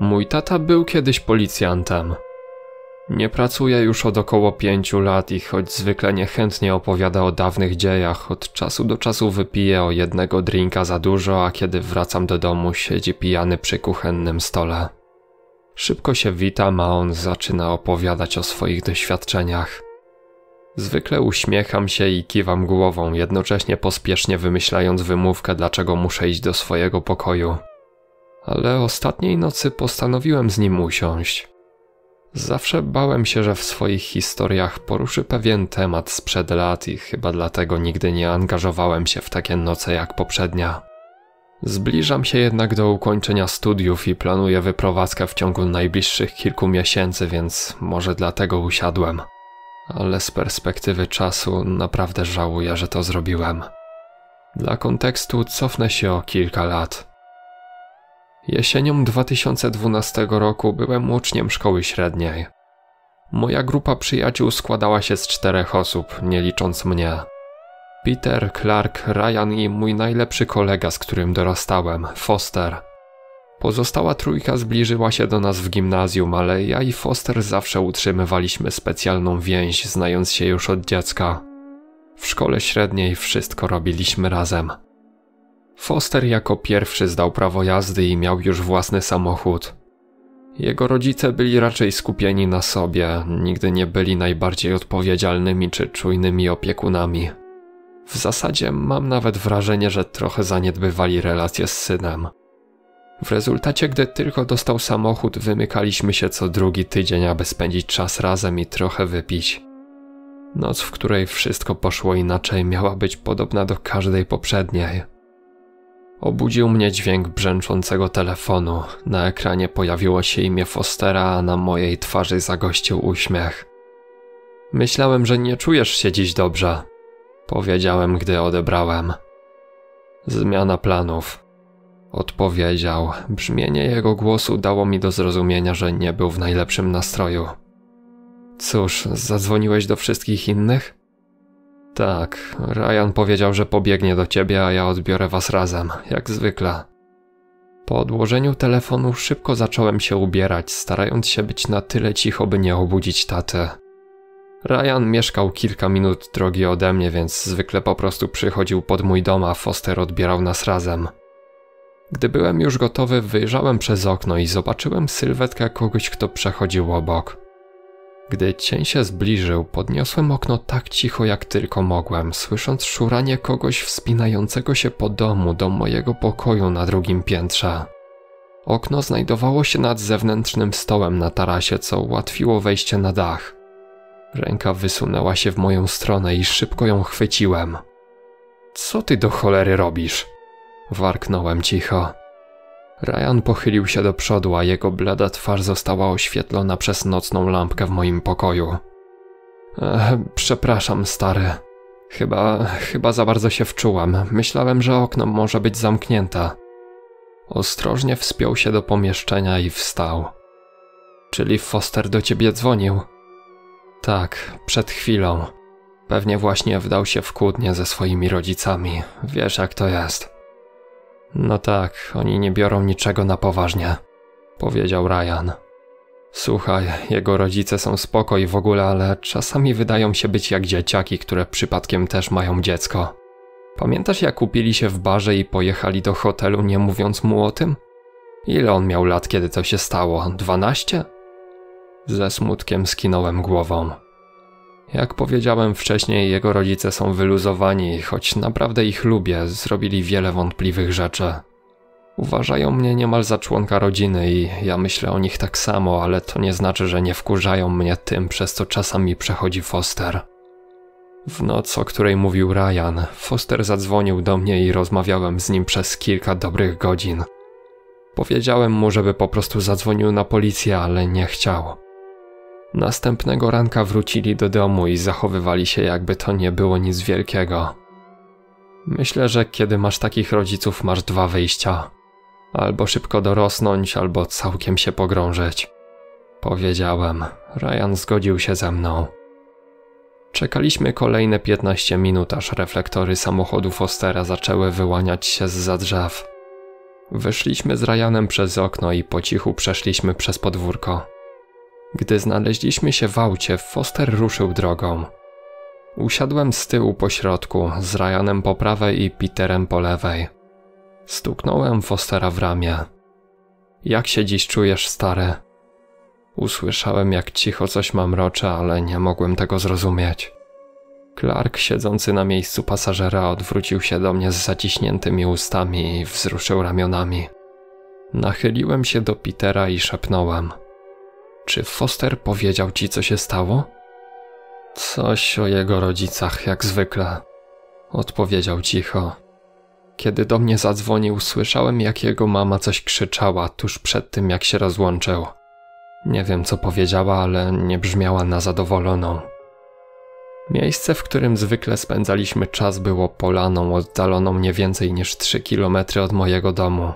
Mój tata był kiedyś policjantem. Nie pracuje już od około pięciu lat i choć zwykle niechętnie opowiada o dawnych dziejach, od czasu do czasu wypije o jednego drinka za dużo, a kiedy wracam do domu siedzi pijany przy kuchennym stole. Szybko się witam, a on zaczyna opowiadać o swoich doświadczeniach. Zwykle uśmiecham się i kiwam głową, jednocześnie pospiesznie wymyślając wymówkę, dlaczego muszę iść do swojego pokoju. Ale ostatniej nocy postanowiłem z nim usiąść. Zawsze bałem się, że w swoich historiach poruszy pewien temat sprzed lat i chyba dlatego nigdy nie angażowałem się w takie noce jak poprzednia. Zbliżam się jednak do ukończenia studiów i planuję wyprowadzkę w ciągu najbliższych kilku miesięcy, więc może dlatego usiadłem. Ale z perspektywy czasu naprawdę żałuję, że to zrobiłem. Dla kontekstu cofnę się o kilka lat. Jesienią 2012 roku byłem uczniem szkoły średniej. Moja grupa przyjaciół składała się z czterech osób, nie licząc mnie. Peter, Clark, Ryan i mój najlepszy kolega, z którym dorastałem, Foster. Pozostała trójka zbliżyła się do nas w gimnazjum, ale ja i Foster zawsze utrzymywaliśmy specjalną więź, znając się już od dziecka. W szkole średniej wszystko robiliśmy razem. Foster jako pierwszy zdał prawo jazdy i miał już własny samochód. Jego rodzice byli raczej skupieni na sobie, nigdy nie byli najbardziej odpowiedzialnymi czy czujnymi opiekunami. W zasadzie mam nawet wrażenie, że trochę zaniedbywali relacje z synem. W rezultacie, gdy tylko dostał samochód, wymykaliśmy się co drugi tydzień, aby spędzić czas razem i trochę wypić. Noc, w której wszystko poszło inaczej, miała być podobna do każdej poprzedniej. Obudził mnie dźwięk brzęczącego telefonu. Na ekranie pojawiło się imię Fostera, a na mojej twarzy zagościł uśmiech. Myślałem, że nie czujesz się dziś dobrze, powiedziałem, gdy odebrałem. Zmiana planów. Odpowiedział. Brzmienie jego głosu dało mi do zrozumienia, że nie był w najlepszym nastroju. Cóż, zadzwoniłeś do wszystkich innych? Tak, Ryan powiedział, że pobiegnie do ciebie, a ja odbiorę was razem, jak zwykle. Po odłożeniu telefonu szybko zacząłem się ubierać, starając się być na tyle cicho, by nie obudzić tatę. Ryan mieszkał kilka minut drogi ode mnie, więc zwykle po prostu przychodził pod mój dom, a Foster odbierał nas razem. Gdy byłem już gotowy, wyjrzałem przez okno i zobaczyłem sylwetkę kogoś, kto przechodził obok. Gdy cień się zbliżył, podniosłem okno tak cicho jak tylko mogłem, słysząc szuranie kogoś wspinającego się po domu do mojego pokoju na drugim piętrze. Okno znajdowało się nad zewnętrznym stołem na tarasie, co ułatwiło wejście na dach. Ręka wysunęła się w moją stronę i szybko ją chwyciłem. Co ty do cholery robisz? Warknąłem cicho. Ryan pochylił się do przodu, a jego blada twarz została oświetlona przez nocną lampkę w moim pokoju. E, przepraszam, stary. Chyba, chyba za bardzo się wczułam. Myślałem, że okno może być zamknięte. Ostrożnie wspiął się do pomieszczenia i wstał. Czyli Foster do ciebie dzwonił? Tak, przed chwilą. Pewnie właśnie wdał się w kłótnię ze swoimi rodzicami. Wiesz jak to jest. No tak, oni nie biorą niczego na poważnie, powiedział Ryan. Słuchaj, jego rodzice są spoko i w ogóle, ale czasami wydają się być jak dzieciaki, które przypadkiem też mają dziecko. Pamiętasz jak kupili się w barze i pojechali do hotelu nie mówiąc mu o tym? Ile on miał lat, kiedy to się stało? Dwanaście? Ze smutkiem skinąłem głową. Jak powiedziałem wcześniej, jego rodzice są wyluzowani, choć naprawdę ich lubię, zrobili wiele wątpliwych rzeczy. Uważają mnie niemal za członka rodziny i ja myślę o nich tak samo, ale to nie znaczy, że nie wkurzają mnie tym, przez co czasami przechodzi Foster. W noc, o której mówił Ryan, Foster zadzwonił do mnie i rozmawiałem z nim przez kilka dobrych godzin. Powiedziałem mu, żeby po prostu zadzwonił na policję, ale nie chciał. Następnego ranka wrócili do domu i zachowywali się, jakby to nie było nic wielkiego. Myślę, że kiedy masz takich rodziców, masz dwa wyjścia: albo szybko dorosnąć, albo całkiem się pogrążyć. Powiedziałem. Ryan zgodził się ze mną. Czekaliśmy kolejne 15 minut, aż reflektory samochodu Fostera zaczęły wyłaniać się z za drzew. Wyszliśmy z Ryanem przez okno i po cichu przeszliśmy przez podwórko. Gdy znaleźliśmy się w aucie, Foster ruszył drogą. Usiadłem z tyłu po środku, z Ryanem po prawej i Peterem po lewej. Stuknąłem Fostera w ramię. Jak się dziś czujesz, stary? Usłyszałem, jak cicho coś mamrocze, ale nie mogłem tego zrozumieć. Clark, siedzący na miejscu pasażera, odwrócił się do mnie z zaciśniętymi ustami i wzruszył ramionami. Nachyliłem się do Petera i szepnąłem: Czy Foster powiedział ci, co się stało? Coś o jego rodzicach, jak zwykle, odpowiedział cicho. Kiedy do mnie zadzwonił, słyszałem, jak jego mama coś krzyczała tuż przed tym, jak się rozłączył. Nie wiem, co powiedziała, ale nie brzmiała na zadowoloną. Miejsce, w którym zwykle spędzaliśmy czas, było polaną oddaloną nie więcej niż 3 kilometry od mojego domu.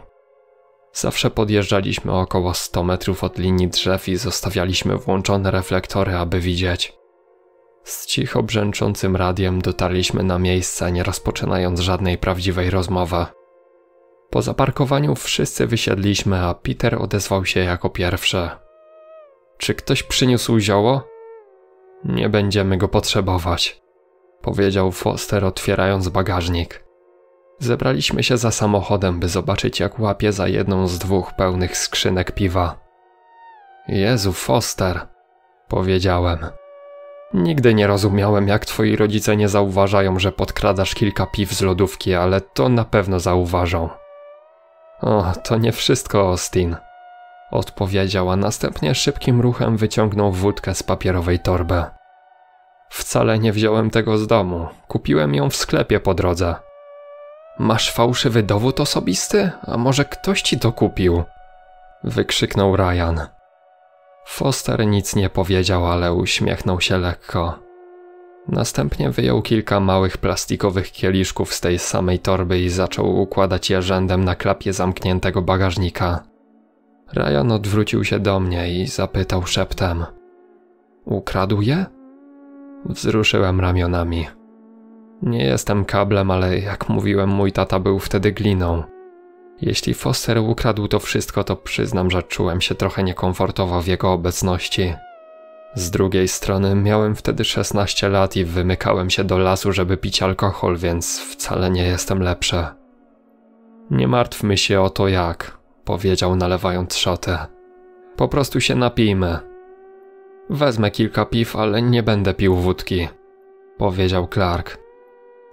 Zawsze podjeżdżaliśmy około 100 metrów od linii drzew i zostawialiśmy włączone reflektory, aby widzieć. Z cicho brzęczącym radiem dotarliśmy na miejsce, nie rozpoczynając żadnej prawdziwej rozmowy. Po zaparkowaniu wszyscy wysiedliśmy, a Peter odezwał się jako pierwszy. Czy ktoś przyniósł zioło? Nie będziemy go potrzebować, powiedział Foster, otwierając bagażnik. Zebraliśmy się za samochodem, by zobaczyć, jak łapie za jedną z dwóch pełnych skrzynek piwa. Jezu, Foster, powiedziałem. Nigdy nie rozumiałem, jak twoi rodzice nie zauważają, że podkradasz kilka piw z lodówki, ale to na pewno zauważą. O, to nie wszystko, Austin. Odpowiedział, a następnie szybkim ruchem wyciągnął wódkę z papierowej torby. Wcale nie wziąłem tego z domu. Kupiłem ją w sklepie po drodze. Masz fałszywy dowód osobisty? A może ktoś ci to kupił? Wykrzyknął Ryan. Foster nic nie powiedział, ale uśmiechnął się lekko. Następnie wyjął kilka małych plastikowych kieliszków z tej samej torby i zaczął układać je rzędem na klapie zamkniętego bagażnika. Ryan odwrócił się do mnie i zapytał szeptem: Ukradł je? Wzruszyłem ramionami. Nie jestem kablem, ale jak mówiłem, mój tata był wtedy gliną. Jeśli Foster ukradł to wszystko, to przyznam, że czułem się trochę niekomfortowo w jego obecności. Z drugiej strony miałem wtedy 16 lat i wymykałem się do lasu, żeby pić alkohol, więc wcale nie jestem lepszy. Nie martwmy się o to jak, powiedział nalewając szotę. Po prostu się napijmy. Wezmę kilka piw, ale nie będę pił wódki, powiedział Clark.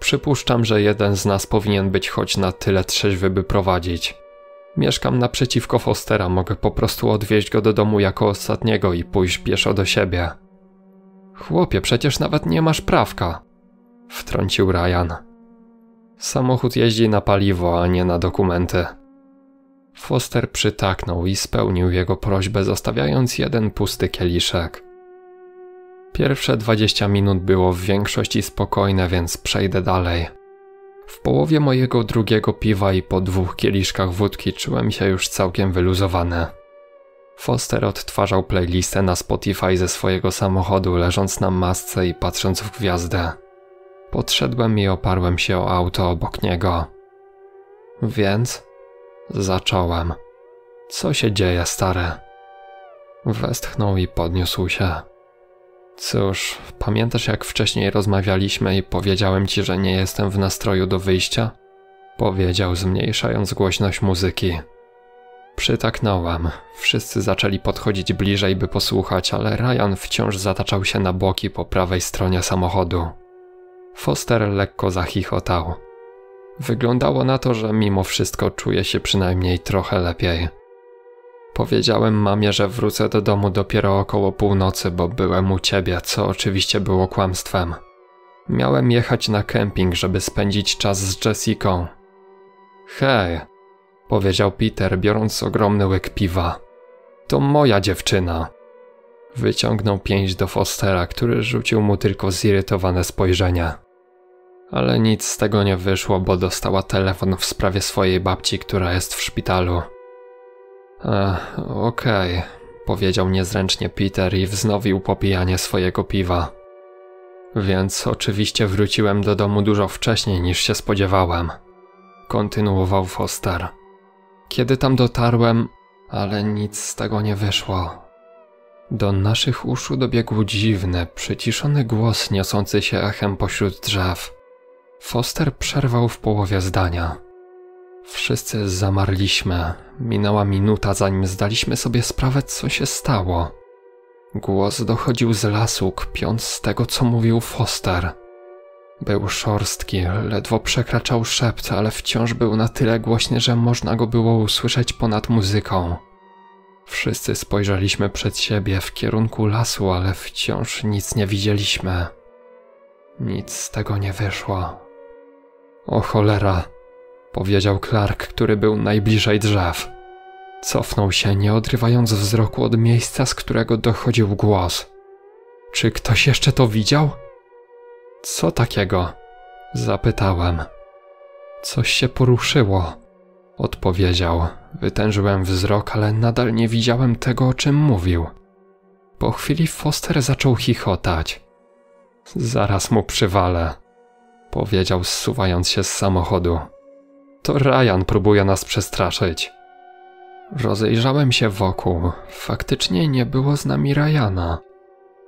Przypuszczam, że jeden z nas powinien być choć na tyle trzeźwy, by prowadzić. Mieszkam naprzeciwko Fostera, mogę po prostu odwieźć go do domu jako ostatniego i pójść pieszo do siebie. Chłopie, przecież nawet nie masz prawka, wtrącił Ryan. Samochód jeździ na paliwo, a nie na dokumenty. Foster przytaknął i spełnił jego prośbę, zostawiając jeden pusty kieliszek. Pierwsze 20 minut było w większości spokojne, więc przejdę dalej. W połowie mojego drugiego piwa i po dwóch kieliszkach wódki czułem się już całkiem wyluzowany. Foster odtwarzał playlistę na Spotify ze swojego samochodu, leżąc na masce i patrząc w gwiazdę. Podszedłem i oparłem się o auto obok niego. Więc zacząłem. Co się dzieje, stary? Westchnął i podniósł się. Cóż, pamiętasz jak wcześniej rozmawialiśmy i powiedziałem ci, że nie jestem w nastroju do wyjścia? Powiedział, zmniejszając głośność muzyki. Przytaknąłem. Wszyscy zaczęli podchodzić bliżej, by posłuchać, ale Ryan wciąż zataczał się na boki po prawej stronie samochodu. Foster lekko zachichotał. Wyglądało na to, że mimo wszystko czuje się przynajmniej trochę lepiej. Powiedziałem mamie, że wrócę do domu dopiero około północy, bo byłem u ciebie, co oczywiście było kłamstwem. Miałem jechać na kemping, żeby spędzić czas z Jessiką. Hej, powiedział Peter, biorąc ogromny łyk piwa. To moja dziewczyna. Wyciągnął pięść do Fostera, który rzucił mu tylko zirytowane spojrzenie. Ale nic z tego nie wyszło, bo dostała telefon w sprawie swojej babci, która jest w szpitalu. Okej, okay, powiedział niezręcznie Peter i wznowił popijanie swojego piwa. Więc oczywiście wróciłem do domu dużo wcześniej niż się spodziewałem. Kontynuował Foster. Kiedy tam dotarłem, ale nic z tego nie wyszło. Do naszych uszu dobiegł dziwny, przyciszony głos niosący się echem pośród drzew. Foster przerwał w połowie zdania. Wszyscy zamarliśmy. Minęła minuta, zanim zdaliśmy sobie sprawę, co się stało. Głos dochodził z lasu, kpiąc z tego, co mówił Foster. Był szorstki, ledwo przekraczał szept, ale wciąż był na tyle głośny, że można go było usłyszeć ponad muzyką. Wszyscy spojrzeliśmy przed siebie w kierunku lasu, ale wciąż nic nie widzieliśmy. Nic z tego nie wyszło. O cholera, powiedział Clark, który był najbliżej drzew. Cofnął się, nie odrywając wzroku od miejsca, z którego dochodził głos. Czy ktoś jeszcze to widział? Co takiego? Zapytałem. Coś się poruszyło, odpowiedział. Wytężyłem wzrok, ale nadal nie widziałem tego, o czym mówił. Po chwili Foster zaczął chichotać. Zaraz mu przywalę, powiedział, zsuwając się z samochodu. To Ryan próbuje nas przestraszyć. Rozejrzałem się wokół. Faktycznie nie było z nami Ryana.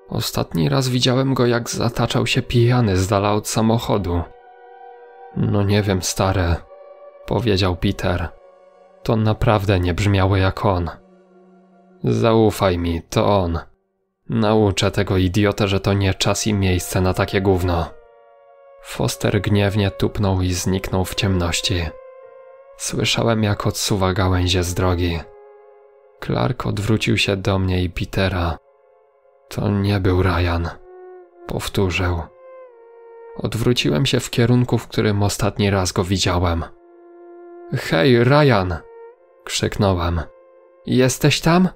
Ostatni raz widziałem go, jak zataczał się pijany z dala od samochodu. No nie wiem, stary, powiedział Peter. To naprawdę nie brzmiało jak on. Zaufaj mi, to on. Nauczę tego idiotę, że to nie czas i miejsce na takie gówno. Foster gniewnie tupnął i zniknął w ciemności. Słyszałem, jak odsuwa gałęzie z drogi. Clark odwrócił się do mnie i Petera. To nie był Ryan. Powtórzył. Odwróciłem się w kierunku, w którym ostatni raz go widziałem. Hej, Ryan! krzyknąłem. Jesteś tam?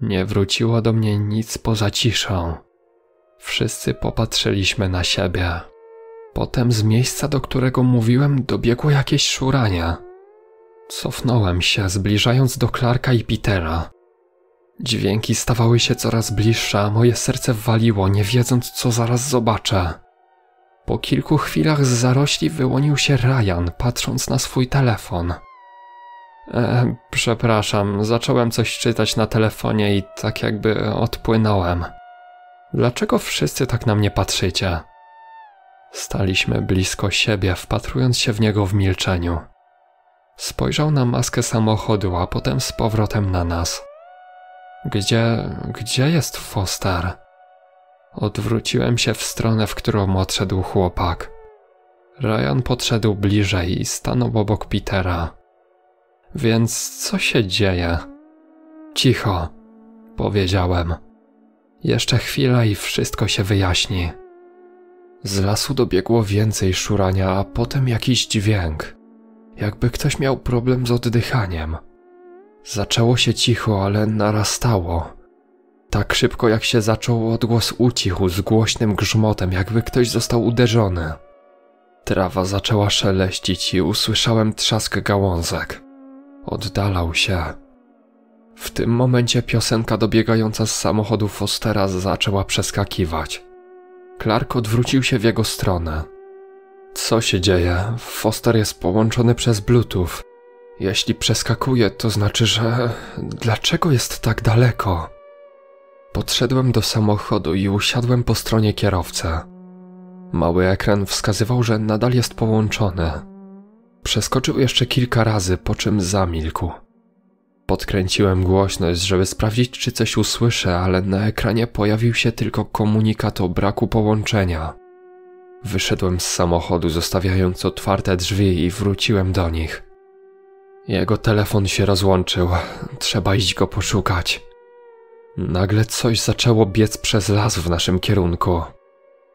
Nie wróciło do mnie nic poza ciszą. Wszyscy popatrzyliśmy na siebie. Potem z miejsca, do którego mówiłem, dobiegło jakieś szuranie. Cofnąłem się, zbliżając do Clarka i Petera. Dźwięki stawały się coraz bliższe, a moje serce waliło, nie wiedząc, co zaraz zobaczę. Po kilku chwilach z zarośli wyłonił się Ryan, patrząc na swój telefon. E, przepraszam, zacząłem coś czytać na telefonie i tak jakby odpłynąłem. Dlaczego wszyscy tak na mnie patrzycie? Staliśmy blisko siebie, wpatrując się w niego w milczeniu. Spojrzał na maskę samochodu, a potem z powrotem na nas. Gdzie, gdzie jest Foster? Odwróciłem się w stronę, w którą odszedł chłopak. Ryan podszedł bliżej i stanął obok Petera. Więc co się dzieje? Cicho, powiedziałem. Jeszcze chwila i wszystko się wyjaśni. Z lasu dobiegło więcej szurania, a potem jakiś dźwięk. Jakby ktoś miał problem z oddychaniem. Zaczęło się cicho, ale narastało. Tak szybko jak się zaczął, odgłos ucichł z głośnym grzmotem, jakby ktoś został uderzony. Trawa zaczęła szeleścić i usłyszałem trzask gałązek. Oddalał się. W tym momencie piosenka dobiegająca z samochodu Fostera zaczęła przeskakiwać. Clark odwrócił się w jego stronę. Co się dzieje? Foster jest połączony przez Bluetooth. Jeśli przeskakuje, to znaczy, że. Dlaczego jest tak daleko? Podszedłem do samochodu i usiadłem po stronie kierowcy. Mały ekran wskazywał, że nadal jest połączony. Przeskoczył jeszcze kilka razy, po czym zamilkł. Podkręciłem głośność, żeby sprawdzić, czy coś usłyszę, ale na ekranie pojawił się tylko komunikat o braku połączenia. Wyszedłem z samochodu, zostawiając otwarte drzwi i wróciłem do nich. Jego telefon się rozłączył. Trzeba iść go poszukać. Nagle coś zaczęło biec przez las w naszym kierunku.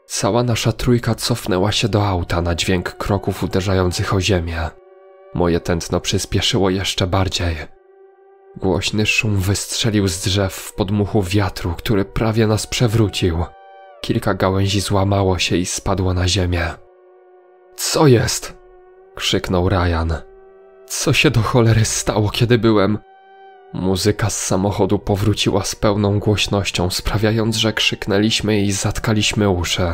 Cała nasza trójka cofnęła się do auta na dźwięk kroków uderzających o ziemię. Moje tętno przyspieszyło jeszcze bardziej. Głośny szum wystrzelił z drzew w podmuchu wiatru, który prawie nas przewrócił. Kilka gałęzi złamało się i spadło na ziemię. Co jest? krzyknął Ryan. Co się do cholery stało, kiedy byłem? Muzyka z samochodu powróciła z pełną głośnością, sprawiając, że krzyknęliśmy i zatkaliśmy uszy.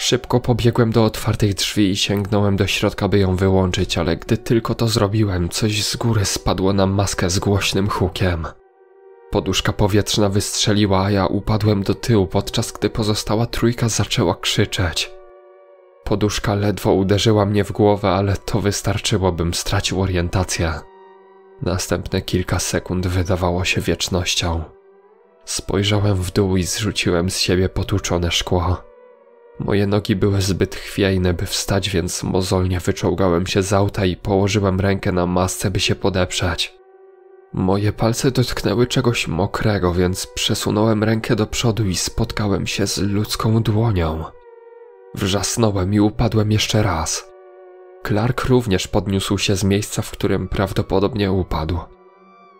Szybko pobiegłem do otwartych drzwi i sięgnąłem do środka, by ją wyłączyć, ale gdy tylko to zrobiłem, coś z góry spadło na maskę z głośnym hukiem. Poduszka powietrzna wystrzeliła, a ja upadłem do tyłu, podczas gdy pozostała trójka zaczęła krzyczeć. Poduszka ledwo uderzyła mnie w głowę, ale to wystarczyło, bym stracił orientację. Następne kilka sekund wydawało się wiecznością. Spojrzałem w dół i zrzuciłem z siebie potłuczone szkło. Moje nogi były zbyt chwiejne, by wstać, więc mozolnie wyczołgałem się z auta i położyłem rękę na masce, by się podeprzeć. Moje palce dotknęły czegoś mokrego, więc przesunąłem rękę do przodu i spotkałem się z ludzką dłonią. Wrzasnąłem i upadłem jeszcze raz. Clark również podniósł się z miejsca, w którym prawdopodobnie upadł.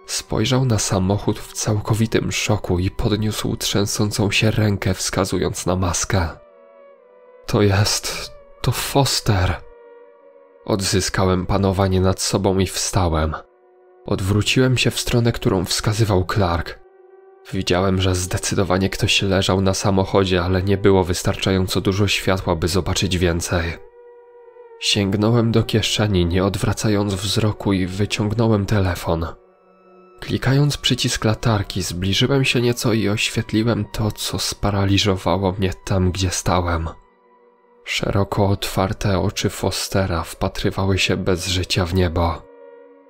Spojrzał na samochód w całkowitym szoku i podniósł trzęsącą się rękę, wskazując na maskę. To jest. to Foster. Odzyskałem panowanie nad sobą i wstałem. Odwróciłem się w stronę, którą wskazywał Clark. Widziałem, że zdecydowanie ktoś leżał na samochodzie, ale nie było wystarczająco dużo światła, by zobaczyć więcej. Sięgnąłem do kieszeni, nie odwracając wzroku, i wyciągnąłem telefon. Klikając przycisk latarki, zbliżyłem się nieco i oświetliłem to, co sparaliżowało mnie tam, gdzie stałem. Szeroko otwarte oczy Fostera wpatrywały się bez życia w niebo.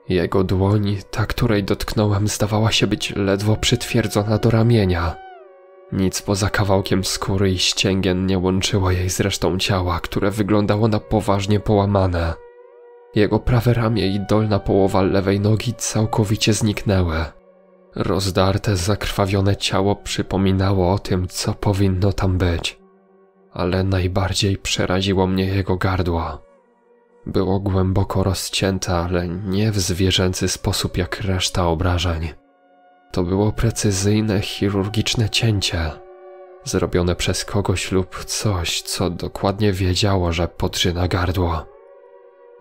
Jego dłoń, ta której dotknąłem, zdawała się być ledwo przytwierdzona do ramienia. Nic poza kawałkiem skóry i ścięgien nie łączyło jej z resztą ciała, które wyglądało na poważnie połamane. Jego prawe ramię i dolna połowa lewej nogi całkowicie zniknęły. Rozdarte, zakrwawione ciało przypominało o tym, co powinno tam być. Ale najbardziej przeraziło mnie jego gardło. Było głęboko rozcięte, ale nie w zwierzęcy sposób jak reszta obrażeń. To było precyzyjne, chirurgiczne cięcie, zrobione przez kogoś lub coś, co dokładnie wiedziało, że podrzyna gardło.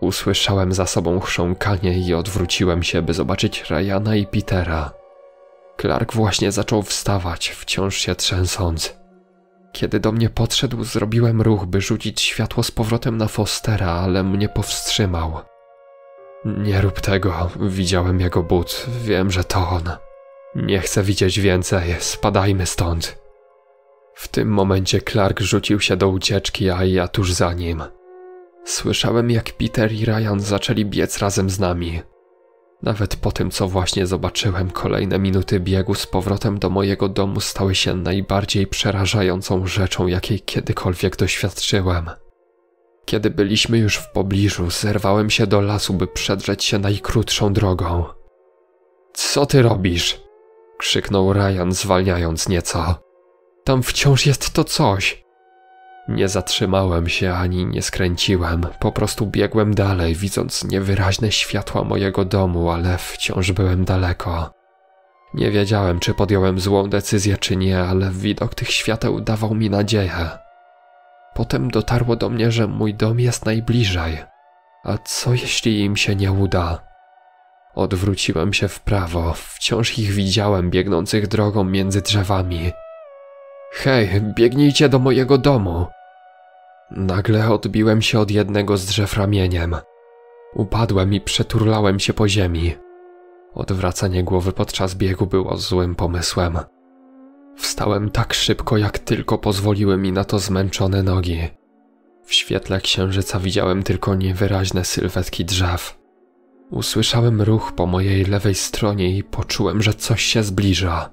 Usłyszałem za sobą chrząkanie i odwróciłem się, by zobaczyć Ryana i Petera. Clark właśnie zaczął wstawać, wciąż się trzęsąc. Kiedy do mnie podszedł, zrobiłem ruch, by rzucić światło z powrotem na Fostera, ale mnie powstrzymał. Nie rób tego, widziałem jego but, wiem, że to on. Nie chcę widzieć więcej, spadajmy stąd. W tym momencie Clark rzucił się do ucieczki, a ja tuż za nim. Słyszałem, jak Peter i Ryan zaczęli biec razem z nami. Nawet po tym, co właśnie zobaczyłem, kolejne minuty biegu z powrotem do mojego domu stały się najbardziej przerażającą rzeczą, jakiej kiedykolwiek doświadczyłem. Kiedy byliśmy już w pobliżu, zerwałem się do lasu, by przedrzeć się najkrótszą drogą. Co ty robisz? krzyknął Ryan, zwalniając nieco. Tam wciąż jest to coś. Nie zatrzymałem się ani nie skręciłem, po prostu biegłem dalej, widząc niewyraźne światła mojego domu, ale wciąż byłem daleko. Nie wiedziałem, czy podjąłem złą decyzję, czy nie, ale widok tych świateł dawał mi nadzieję. Potem dotarło do mnie, że mój dom jest najbliżej. A co jeśli im się nie uda? Odwróciłem się w prawo, wciąż ich widziałem biegnących drogą między drzewami. Hej, biegnijcie do mojego domu! Nagle odbiłem się od jednego z drzew ramieniem. Upadłem i przeturlałem się po ziemi. Odwracanie głowy podczas biegu było złym pomysłem. Wstałem tak szybko, jak tylko pozwoliły mi na to zmęczone nogi. W świetle księżyca widziałem tylko niewyraźne sylwetki drzew. Usłyszałem ruch po mojej lewej stronie i poczułem, że coś się zbliża.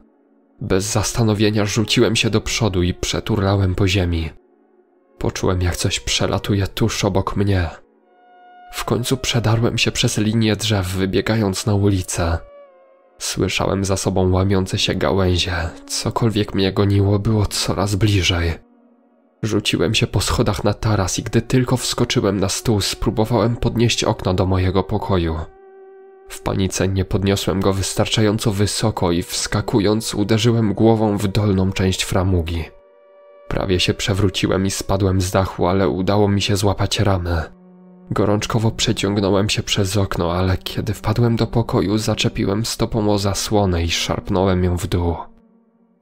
Bez zastanowienia rzuciłem się do przodu i przeturlałem po ziemi. Poczułem, jak coś przelatuje tuż obok mnie. W końcu przedarłem się przez linię drzew, wybiegając na ulicę. Słyszałem za sobą łamiące się gałęzie. Cokolwiek mnie goniło, było coraz bliżej. Rzuciłem się po schodach na taras i gdy tylko wskoczyłem na stół, spróbowałem podnieść okno do mojego pokoju. W panice nie podniosłem go wystarczająco wysoko i wskakując uderzyłem głową w dolną część framugi. Prawie się przewróciłem i spadłem z dachu, ale udało mi się złapać ramę. Gorączkowo przeciągnąłem się przez okno, ale kiedy wpadłem do pokoju, zaczepiłem stopą o zasłonę i szarpnąłem ją w dół.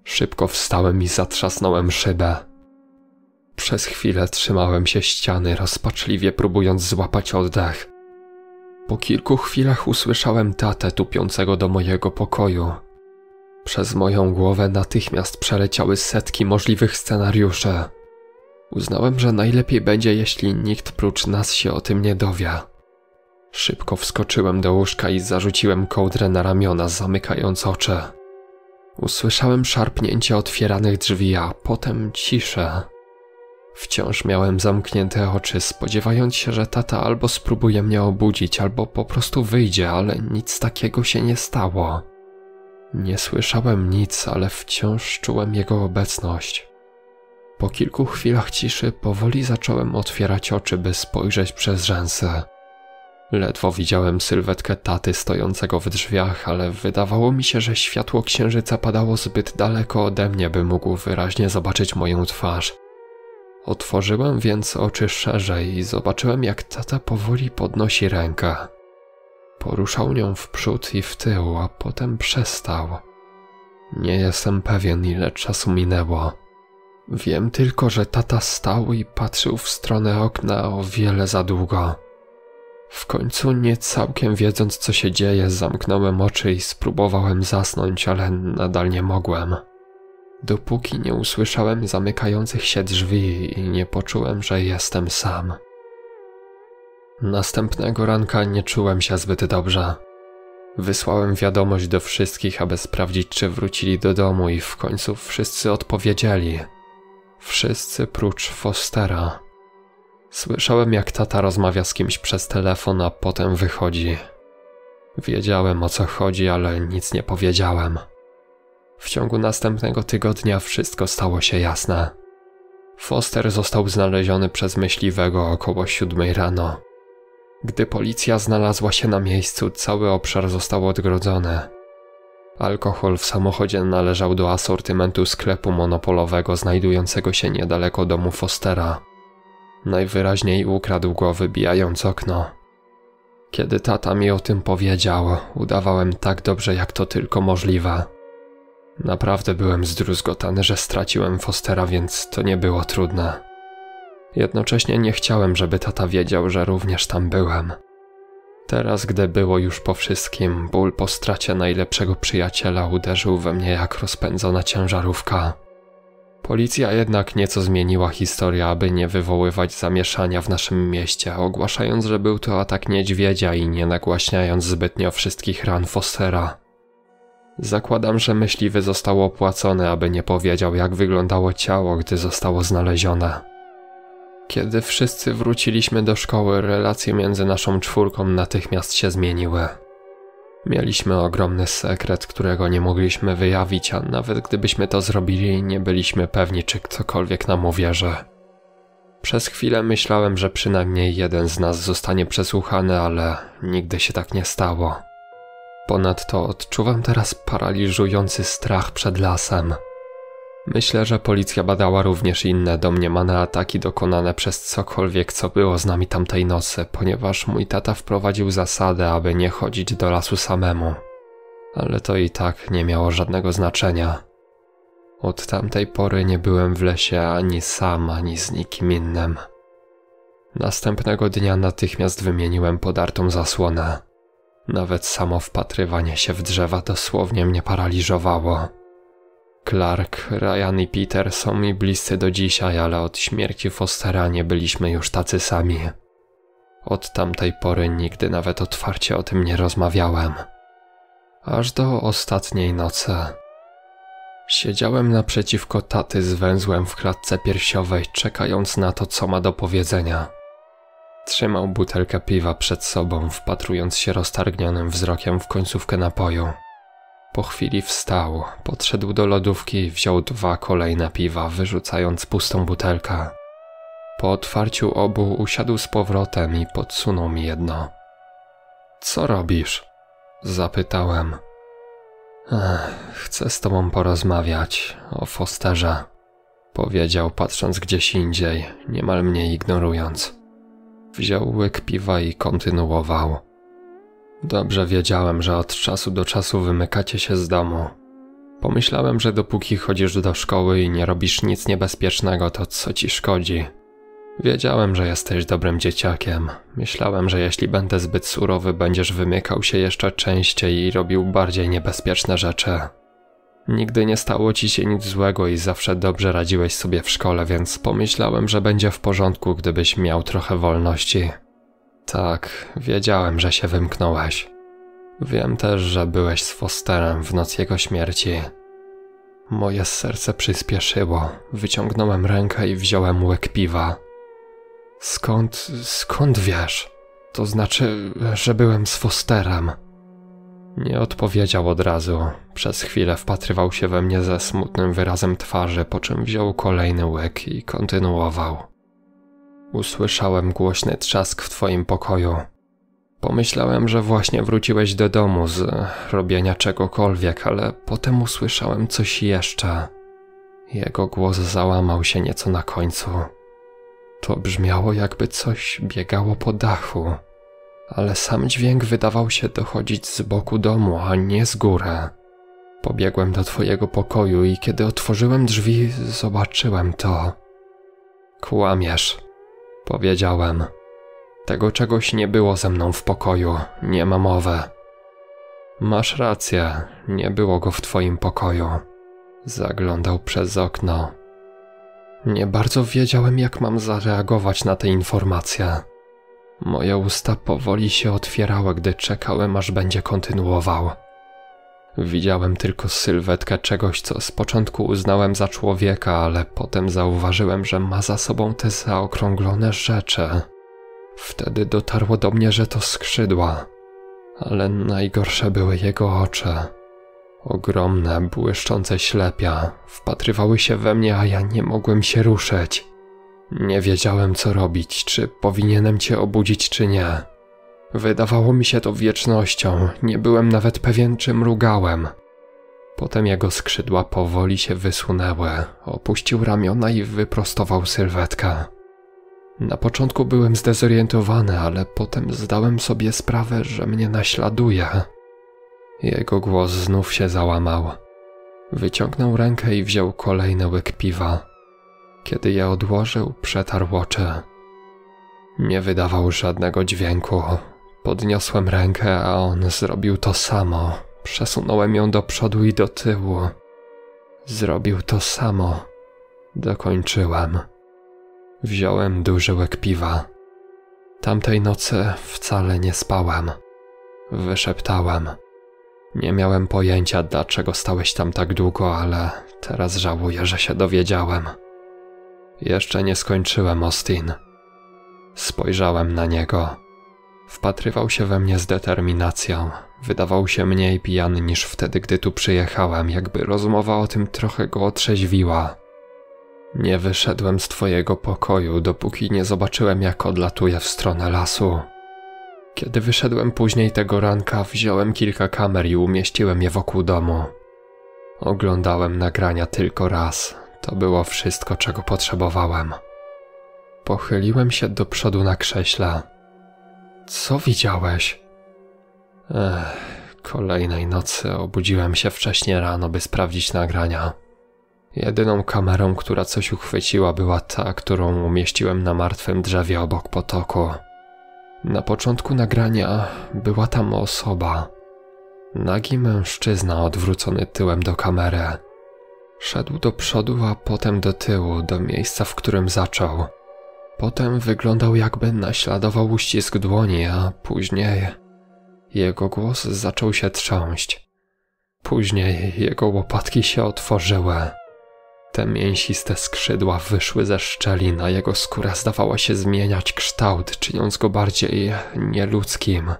Szybko wstałem i zatrzasnąłem szybę. Przez chwilę trzymałem się ściany, rozpaczliwie próbując złapać oddech. Po kilku chwilach usłyszałem tatę tupiącego do mojego pokoju. Przez moją głowę natychmiast przeleciały setki możliwych scenariuszy. Uznałem, że najlepiej będzie, jeśli nikt prócz nas się o tym nie dowie. Szybko wskoczyłem do łóżka i zarzuciłem kołdrę na ramiona, zamykając oczy. Usłyszałem szarpnięcie otwieranych drzwi, a potem ciszę. Wciąż miałem zamknięte oczy, spodziewając się, że tata albo spróbuje mnie obudzić, albo po prostu wyjdzie, ale nic takiego się nie stało. Nie słyszałem nic, ale wciąż czułem jego obecność. Po kilku chwilach ciszy powoli zacząłem otwierać oczy, by spojrzeć przez rzęsy. Ledwo widziałem sylwetkę taty stojącego w drzwiach, ale wydawało mi się, że światło księżyca padało zbyt daleko ode mnie, by mógł wyraźnie zobaczyć moją twarz. Otworzyłem więc oczy szerzej i zobaczyłem, jak tata powoli podnosi rękę. Poruszał nią w przód i w tył, a potem przestał. Nie jestem pewien, ile czasu minęło. Wiem tylko, że tata stał i patrzył w stronę okna o wiele za długo. W końcu, nie całkiem wiedząc, co się dzieje, zamknąłem oczy i spróbowałem zasnąć, ale nadal nie mogłem. Dopóki nie usłyszałem zamykających się drzwi i nie poczułem, że jestem sam. Następnego ranka nie czułem się zbyt dobrze. Wysłałem wiadomość do wszystkich, aby sprawdzić, czy wrócili do domu, i w końcu wszyscy odpowiedzieli. Wszyscy prócz Fostera. Słyszałem, jak tata rozmawia z kimś przez telefon, a potem wychodzi. Wiedziałem o co chodzi, ale nic nie powiedziałem. W ciągu następnego tygodnia wszystko stało się jasne. Foster został znaleziony przez myśliwego około siódmej rano. Gdy policja znalazła się na miejscu, cały obszar został odgrodzony. Alkohol w samochodzie należał do asortymentu sklepu monopolowego znajdującego się niedaleko domu Fostera. Najwyraźniej ukradł go wybijając okno. Kiedy tata mi o tym powiedział, udawałem tak dobrze jak to tylko możliwe. Naprawdę byłem zdruzgotany, że straciłem Fostera, więc to nie było trudne. Jednocześnie nie chciałem, żeby tata wiedział, że również tam byłem. Teraz, gdy było już po wszystkim, ból po stracie najlepszego przyjaciela uderzył we mnie jak rozpędzona ciężarówka. Policja jednak nieco zmieniła historię, aby nie wywoływać zamieszania w naszym mieście, ogłaszając, że był to atak niedźwiedzia i nie nagłaśniając zbytnio wszystkich ran Fostera. Zakładam, że myśliwy został opłacony, aby nie powiedział, jak wyglądało ciało, gdy zostało znalezione. Kiedy wszyscy wróciliśmy do szkoły, relacje między naszą czwórką natychmiast się zmieniły. Mieliśmy ogromny sekret, którego nie mogliśmy wyjawić, a nawet gdybyśmy to zrobili, nie byliśmy pewni, czy ktokolwiek nam uwierzy. Przez chwilę myślałem, że przynajmniej jeden z nas zostanie przesłuchany, ale nigdy się tak nie stało. Ponadto odczuwam teraz paraliżujący strach przed lasem. Myślę, że policja badała również inne domniemane ataki dokonane przez cokolwiek, co było z nami tamtej nocy, ponieważ mój tata wprowadził zasadę, aby nie chodzić do lasu samemu. Ale to i tak nie miało żadnego znaczenia. Od tamtej pory nie byłem w lesie ani sam, ani z nikim innym. Następnego dnia natychmiast wymieniłem podartą zasłonę. Nawet samo wpatrywanie się w drzewa dosłownie mnie paraliżowało. Clark, Ryan i Peter są mi bliscy do dzisiaj, ale od śmierci Fostera nie byliśmy już tacy sami. Od tamtej pory nigdy nawet otwarcie o tym nie rozmawiałem. Aż do ostatniej nocy. Siedziałem naprzeciwko taty z węzłem w klatce piersiowej, czekając na to, co ma do powiedzenia. Trzymał butelkę piwa przed sobą, wpatrując się roztargnionym wzrokiem w końcówkę napoju. Po chwili wstał, podszedł do lodówki i wziął dwa kolejne piwa, wyrzucając pustą butelkę. Po otwarciu obu usiadł z powrotem i podsunął mi jedno. Co robisz? Zapytałem. Ech, chcę z tobą porozmawiać o Fosterze, powiedział patrząc gdzieś indziej, niemal mnie ignorując. Wziął łyk piwa i kontynuował. Dobrze wiedziałem, że od czasu do czasu wymykacie się z domu. Pomyślałem, że dopóki chodzisz do szkoły i nie robisz nic niebezpiecznego, to co ci szkodzi? Wiedziałem, że jesteś dobrym dzieciakiem. Myślałem, że jeśli będę zbyt surowy, będziesz wymykał się jeszcze częściej i robił bardziej niebezpieczne rzeczy. Nigdy nie stało ci się nic złego i zawsze dobrze radziłeś sobie w szkole, więc pomyślałem, że będzie w porządku, gdybyś miał trochę wolności. Tak, wiedziałem, że się wymknąłeś. Wiem też, że byłeś z Fosterem w noc jego śmierci. Moje serce przyspieszyło. Wyciągnąłem rękę i wziąłem łyk piwa. Skąd, skąd wiesz? To znaczy, że byłem z Fosterem. Nie odpowiedział od razu. Przez chwilę wpatrywał się we mnie ze smutnym wyrazem twarzy, po czym wziął kolejny łyk i kontynuował. Usłyszałem głośny trzask w twoim pokoju. Pomyślałem, że właśnie wróciłeś do domu z robienia czegokolwiek, ale potem usłyszałem coś jeszcze. Jego głos załamał się nieco na końcu. To brzmiało, jakby coś biegało po dachu, ale sam dźwięk wydawał się dochodzić z boku domu, a nie z góry. Pobiegłem do twojego pokoju i kiedy otworzyłem drzwi, zobaczyłem to. Kłamiesz, powiedziałem. Tego czegoś nie było ze mną w pokoju, nie ma mowy. Masz rację, nie było go w twoim pokoju. Zaglądał przez okno. Nie bardzo wiedziałem, jak mam zareagować na te informacje. Moje usta powoli się otwierały, gdy czekałem, aż będzie kontynuował. Widziałem tylko sylwetkę czegoś, co z początku uznałem za człowieka, ale potem zauważyłem, że ma za sobą te zaokrąglone rzeczy. Wtedy dotarło do mnie, że to skrzydła, ale najgorsze były jego oczy. Ogromne, błyszczące ślepia wpatrywały się we mnie, a ja nie mogłem się ruszyć. Nie wiedziałem, co robić, czy powinienem cię obudzić, czy nie. Wydawało mi się to wiecznością, nie byłem nawet pewien, czy mrugałem. Potem jego skrzydła powoli się wysunęły, opuścił ramiona i wyprostował sylwetkę. Na początku byłem zdezorientowany, ale potem zdałem sobie sprawę, że mnie naśladuje. Jego głos znów się załamał. Wyciągnął rękę i wziął kolejny łyk piwa. Kiedy je odłożył, przetarł oczy. Nie wydawał żadnego dźwięku. Podniosłem rękę, a on zrobił to samo. Przesunąłem ją do przodu i do tyłu. Zrobił to samo. Dokończyłem. Wziąłem duży łyk piwa. Tamtej nocy wcale nie spałem. Wyszeptałem. Nie miałem pojęcia, dlaczego stałeś tam tak długo, ale teraz żałuję, że się dowiedziałem. Jeszcze nie skończyłem, Austin. Spojrzałem na niego. Wpatrywał się we mnie z determinacją. Wydawał się mniej pijany niż wtedy, gdy tu przyjechałem, jakby rozmowa o tym trochę go otrzeźwiła. Nie wyszedłem z twojego pokoju, dopóki nie zobaczyłem, jak odlatuje w stronę lasu. Kiedy wyszedłem później tego ranka, wziąłem kilka kamer i umieściłem je wokół domu. Oglądałem nagrania tylko raz. To było wszystko, czego potrzebowałem. Pochyliłem się do przodu na krześle. Co widziałeś? Ech, kolejnej nocy obudziłem się wcześnie rano, by sprawdzić nagrania. Jedyną kamerą, która coś uchwyciła, była ta, którą umieściłem na martwym drzewie obok potoku. Na początku nagrania była tam osoba. Nagi mężczyzna odwrócony tyłem do kamery. Szedł do przodu, a potem do tyłu, do miejsca, w którym zaczął. Potem wyglądał jakby naśladował uścisk dłoni, a później jego głos zaczął się trząść. Później jego łopatki się otworzyły. Te mięsiste skrzydła wyszły ze szczelin, a jego skóra zdawała się zmieniać kształt, czyniąc go bardziej nieludzkim.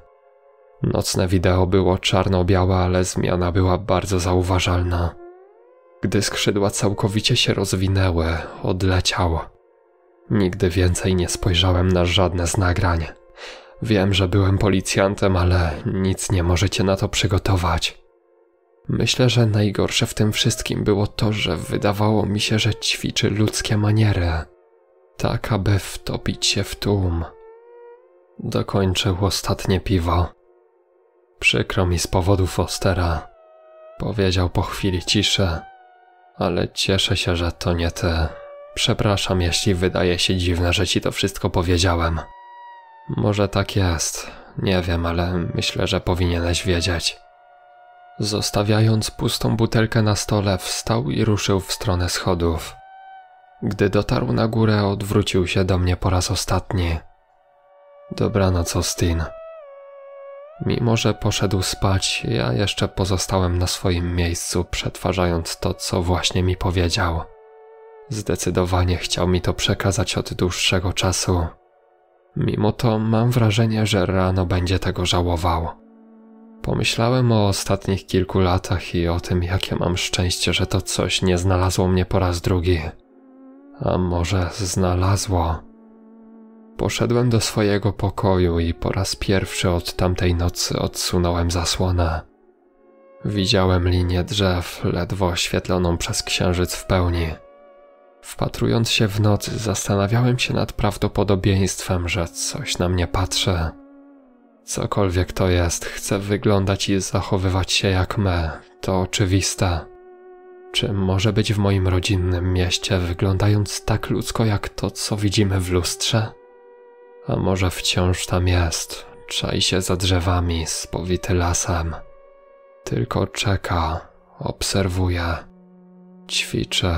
Nocne wideo było czarno-białe, ale zmiana była bardzo zauważalna. Gdy skrzydła całkowicie się rozwinęły, odleciał. Nigdy więcej nie spojrzałem na żadne z nagrań. Wiem, że byłem policjantem, ale nic nie możecie na to przygotować. Myślę, że najgorsze w tym wszystkim było to, że wydawało mi się, że ćwiczy ludzkie maniery, tak aby wtopić się w tłum. Dokończył ostatnie piwo. Przykro mi z powodu Fostera. Powiedział po chwili ciszy. Ale cieszę się, że to nie ty. Przepraszam, jeśli wydaje się dziwne, że ci to wszystko powiedziałem. Może tak jest. Nie wiem, ale myślę, że powinieneś wiedzieć. Zostawiając pustą butelkę na stole, wstał i ruszył w stronę schodów. Gdy dotarł na górę, odwrócił się do mnie po raz ostatni. Dobranoc, Austin. Mimo, że poszedł spać, ja jeszcze pozostałem na swoim miejscu, przetwarzając to, co właśnie mi powiedział. Zdecydowanie chciał mi to przekazać od dłuższego czasu. Mimo to mam wrażenie, że rano będzie tego żałował. Pomyślałem o ostatnich kilku latach i o tym, jakie mam szczęście, że to coś nie znalazło mnie po raz drugi. A może znalazło? Poszedłem do swojego pokoju i po raz pierwszy od tamtej nocy odsunąłem zasłonę. Widziałem linię drzew, ledwo oświetloną przez księżyc w pełni. Wpatrując się w noc, zastanawiałem się nad prawdopodobieństwem, że coś na mnie patrzy. Cokolwiek to jest, chce wyglądać i zachowywać się jak my, to oczywiste. Czy może być w moim rodzinnym mieście, wyglądając tak ludzko jak to, co widzimy w lustrze? A może wciąż tam jest, czai się za drzewami, spowity lasem. Tylko czeka, obserwuje, ćwiczy